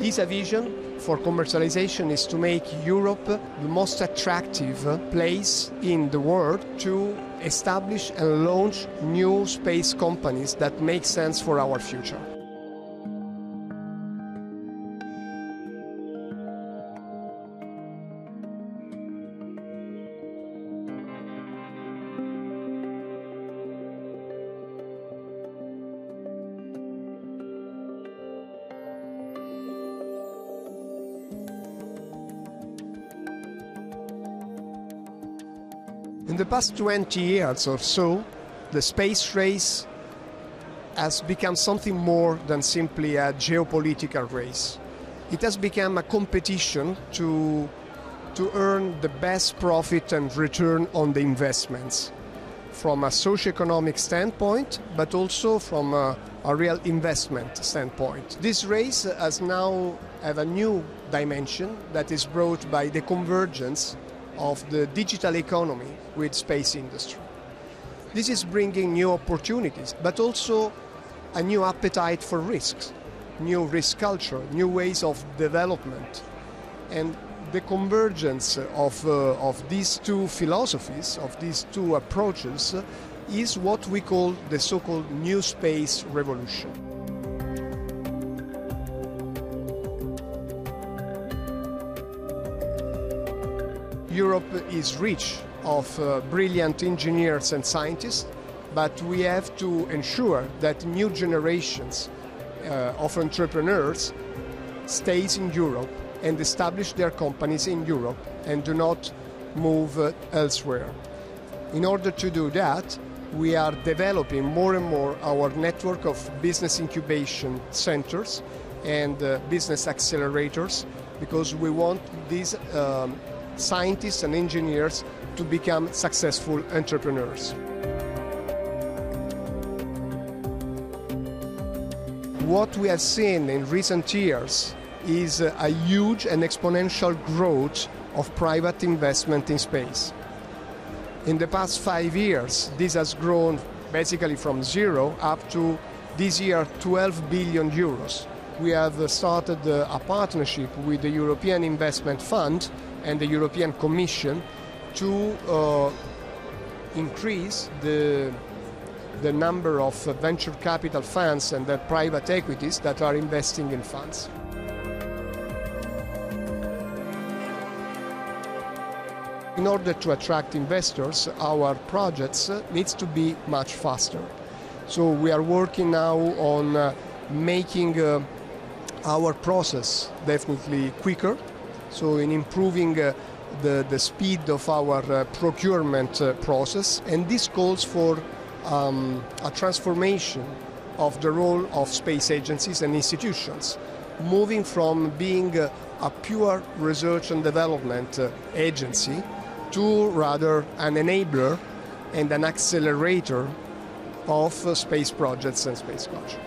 ESA vision for commercialization is to make Europe the most attractive place in the world to establish and launch new space companies that make sense for our future. In the past 20 years or so, the space race has become something more than simply a geopolitical race. It has become a competition to, to earn the best profit and return on the investments from a socio-economic standpoint, but also from a, a real investment standpoint. This race has now have a new dimension that is brought by the convergence of the digital economy with space industry. This is bringing new opportunities, but also a new appetite for risks, new risk culture, new ways of development. And the convergence of, uh, of these two philosophies, of these two approaches, is what we call the so called new space revolution. Europe is rich of uh, brilliant engineers and scientists, but we have to ensure that new generations uh, of entrepreneurs stays in Europe and establish their companies in Europe and do not move uh, elsewhere. In order to do that, we are developing more and more our network of business incubation centers and uh, business accelerators because we want these um, scientists and engineers to become successful entrepreneurs. What we have seen in recent years is a huge and exponential growth of private investment in space. In the past five years, this has grown basically from zero up to this year 12 billion euros. We have started a partnership with the European Investment Fund and the European Commission to uh, increase the, the number of venture capital funds and the private equities that are investing in funds. In order to attract investors, our projects needs to be much faster. So we are working now on uh, making uh, our process definitely quicker so in improving uh, the, the speed of our uh, procurement uh, process. And this calls for um, a transformation of the role of space agencies and institutions, moving from being a, a pure research and development uh, agency to rather an enabler and an accelerator of uh, space projects and space culture.